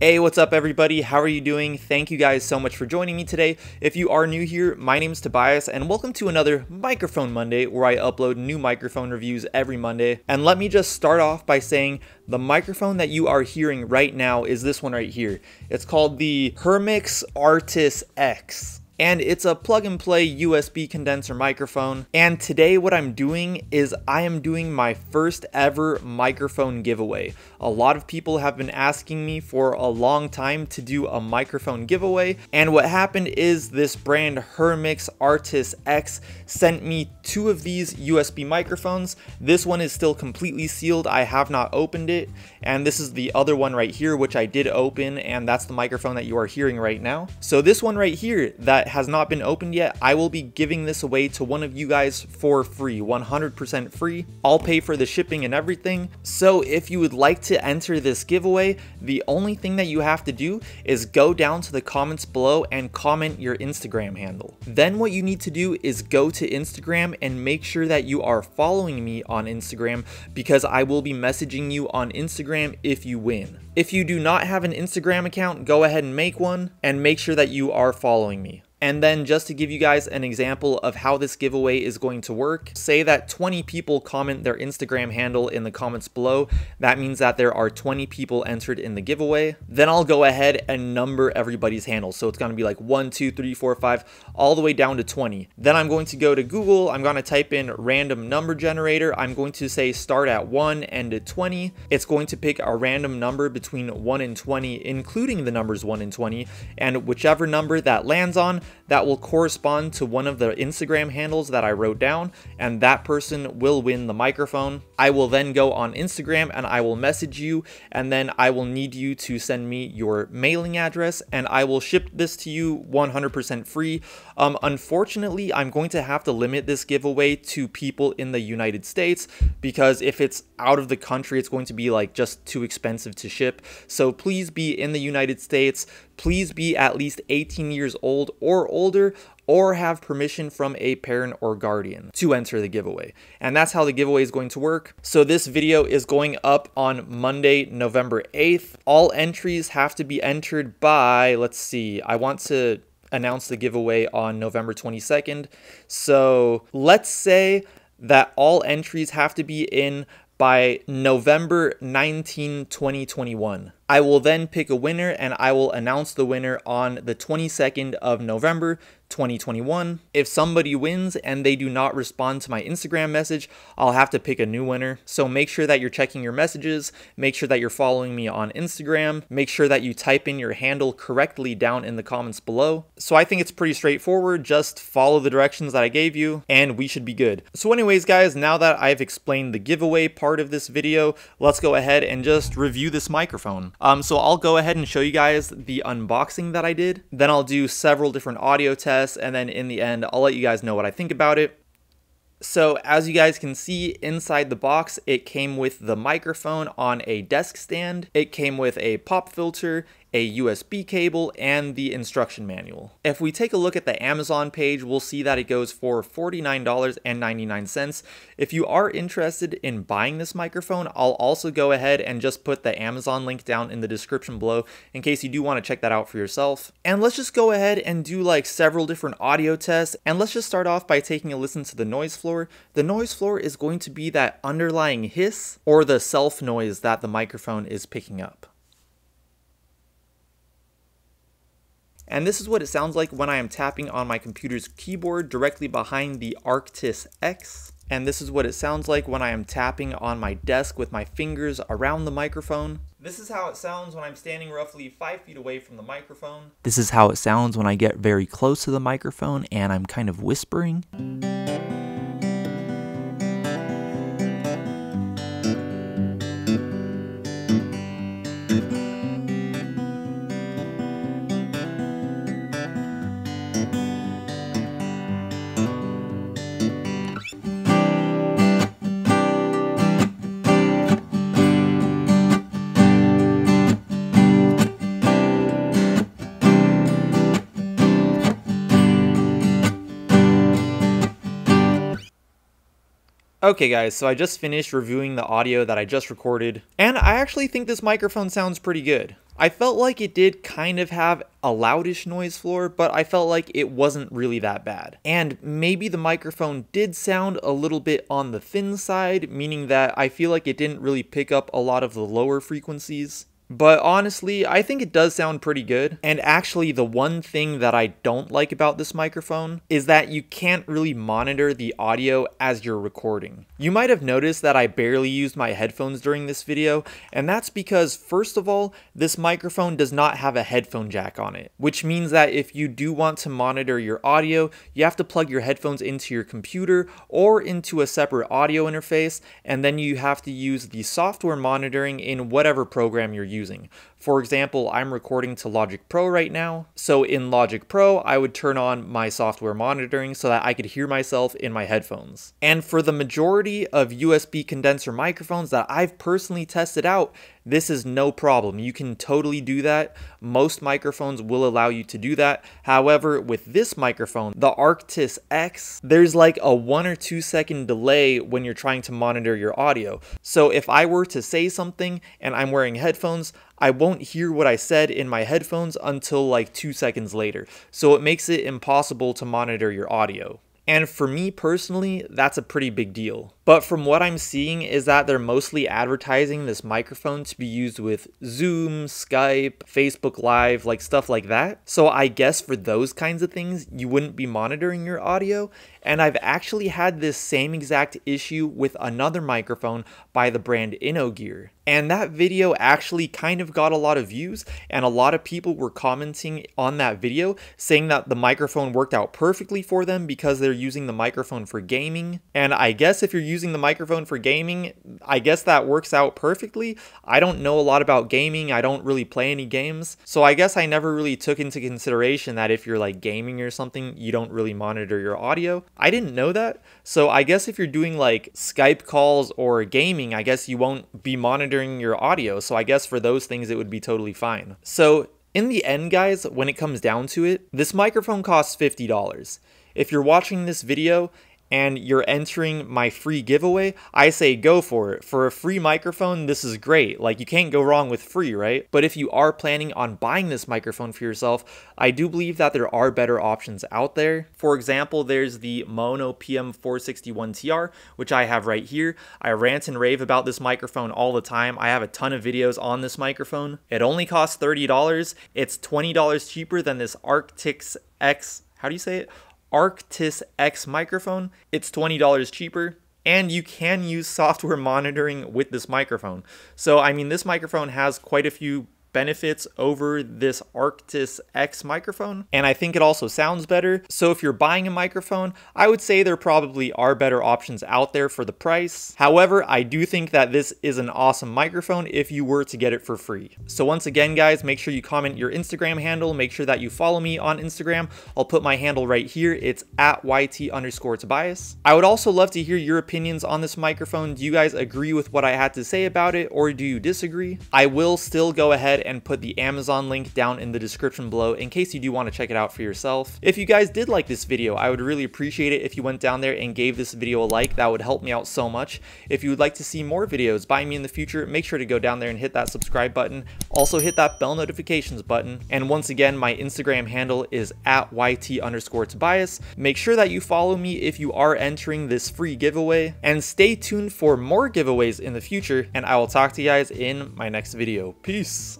Hey, what's up everybody? How are you doing? Thank you guys so much for joining me today. If you are new here, my name is Tobias and welcome to another Microphone Monday where I upload new microphone reviews every Monday. And let me just start off by saying the microphone that you are hearing right now is this one right here. It's called the Hemicz Arctis X and it's a plug and play USB condenser microphone. And today what I'm doing is I am doing my first ever microphone giveaway. A lot of people have been asking me for a long time to do a microphone giveaway. And what happened is this brand Hemicz Arctis X sent me two of these USB microphones. This one is still completely sealed. I have not opened it. And this is the other one right here, which I did open. And that's the microphone that you are hearing right now. So this one right here that that has not been opened yet, I will be giving this away to one of you guys for free, 100% free. I'll pay for the shipping and everything. So if you would like to enter this giveaway, the only thing that you have to do is go down to the comments below and comment your Instagram handle. Then what you need to do is go to Instagram and make sure that you are following me on Instagram because I will be messaging you on Instagram if you win. If you do not have an Instagram account, go ahead and make one and make sure that you are following me. And then just to give you guys an example of how this giveaway is going to work, say that 20 people comment their Instagram handle in the comments below. That means that there are 20 people entered in the giveaway. Then I'll go ahead and number everybody's handle. So it's going to be like 1, 2, 3, 4, 5, all the way down to 20. Then I'm going to go to Google. I'm going to type in random number generator. I'm going to say start at 1, end at 20. It's going to pick a random number between 1 and 20, including the numbers 1 and 20. And whichever number that lands on, that will correspond to one of the Instagram handles that I wrote down, and that person will win the microphone. I will then go on Instagram and I will message you, and then I will need you to send me your mailing address, and I will ship this to you 100% free. Um, unfortunately, I'm going to have to limit this giveaway to people in the United States because if it's out of the country, it's going to be like just too expensive to ship. So please be in the United States. Please be at least 18 years old or older or have permission from a parent or guardian to enter the giveaway. And that's how the giveaway is going to work. So this video is going up on Monday, November 8th. All entries have to be entered by, let's see, I want to announce the giveaway on November 22nd. So let's say that all entries have to be in by November 19, 2021. I will then pick a winner and I will announce the winner on the 22nd of November 2021. If somebody wins and they do not respond to my Instagram message, I'll have to pick a new winner. So make sure that you're checking your messages, make sure that you're following me on Instagram, make sure that you type in your handle correctly down in the comments below. So I think it's pretty straightforward. Just follow the directions that I gave you and we should be good. So anyways, guys, now that I've explained the giveaway part of this video, let's go ahead and just review this microphone. Um, so I'll go ahead and show you guys the unboxing that I did. Then I'll do several different audio tests. And then in the end, I'll let you guys know what I think about it. So as you guys can see inside the box, it came with the microphone on a desk stand. It came with a pop filter, a USB cable, and the instruction manual. If we take a look at the Amazon page, we'll see that it goes for $49.99. If you are interested in buying this microphone, I'll also go ahead and just put the Amazon link down in the description below in case you do want to check that out for yourself. And let's just go ahead and do like several different audio tests. And let's just start off by taking a listen to the noise floor. The noise floor is going to be that underlying hiss or the self noise that the microphone is picking up. And this is what it sounds like when I am tapping on my computer's keyboard directly behind the Arctis X. And this is what it sounds like when I am tapping on my desk with my fingers around the microphone. This is how it sounds when I'm standing roughly 5 feet away from the microphone. This is how it sounds when I get very close to the microphone and I'm kind of whispering. Okay guys, so I just finished reviewing the audio that I just recorded, and I actually think this microphone sounds pretty good. I felt like it did kind of have a loudish noise floor, but I felt like it wasn't really that bad. And maybe the microphone did sound a little bit on the thin side, meaning that I feel like it didn't really pick up a lot of the lower frequencies. But honestly, I think it does sound pretty good. And actually, the one thing that I don't like about this microphone is that you can't really monitor the audio as you're recording. You might have noticed that I barely used my headphones during this video, and that's because, first of all, this microphone does not have a headphone jack on it, which means that if you do want to monitor your audio, you have to plug your headphones into your computer or into a separate audio interface, and then you have to use the software monitoring in whatever program you're using. For example, I'm recording to Logic Pro right now. So in Logic Pro, I would turn on my software monitoring so that I could hear myself in my headphones. And for the majority of USB condenser microphones that I've personally tested out, this is no problem. You can totally do that. Most microphones will allow you to do that. However, with this microphone, the Arctis X, there's like a one or two second delay when you're trying to monitor your audio. So if I were to say something and I'm wearing headphones, I won't hear what I said in my headphones until like two seconds later. So it makes it impossible to monitor your audio. And for me personally, that's a pretty big deal. But from what I'm seeing is that they're mostly advertising this microphone to be used with Zoom, Skype, Facebook Live, like stuff like that. So I guess for those kinds of things, you wouldn't be monitoring your audio. And I've actually had this same exact issue with another microphone by the brand InnoGear. And that video actually kind of got a lot of views, and a lot of people were commenting on that video saying that the microphone worked out perfectly for them because they're using the microphone for gaming. And I guess if you're using the microphone for gaming, I guess that works out perfectly. I don't know a lot about gaming, I don't really play any games, so I guess I never really took into consideration that if you're like gaming or something, you don't really monitor your audio. I didn't know that, so I guess if you're doing like Skype calls or gaming, I guess you won't be monitoring your audio. So I guess for those things, it would be totally fine. So in the end, guys, when it comes down to it, this microphone costs $50. If you're watching this video and you're entering my free giveaway, I say go for it. For a free microphone, this is great. Like, you can't go wrong with free, right? But if you are planning on buying this microphone for yourself, I do believe that there are better options out there. For example, there's the Maono PM461TR, which I have right here. I rant and rave about this microphone all the time. I have a ton of videos on this microphone. It only costs $30. It's $20 cheaper than this Arctis X how do you say it? Arctis X microphone. It's $20 cheaper and you can use software monitoring with this microphone. So, I mean, this microphone has quite a few benefits over this Arctis X microphone, and I think it also sounds better. So if you're buying a microphone, I would say there probably are better options out there for the price. However, I do think that this is an awesome microphone if you were to get it for free. So once again, guys, make sure you comment your Instagram handle, make sure that you follow me on Instagram. I'll put my handle right here. It's at YT underscore Tobias. I would also love to hear your opinions on this microphone. Do you guys agree with what I had to say about it or do you disagree? I will still go ahead and put the Amazon link down in the description below in case you do want to check it out for yourself. If you guys did like this video, I would really appreciate it if you went down there and gave this video a like. That would help me out so much. If you would like to see more videos by me in the future, make sure to go down there and hit that subscribe button. Also hit that bell notifications button. And once again, my Instagram handle is at YT underscore Tobias. Make sure that you follow me if you are entering this free giveaway. And stay tuned for more giveaways in the future. And I will talk to you guys in my next video. Peace.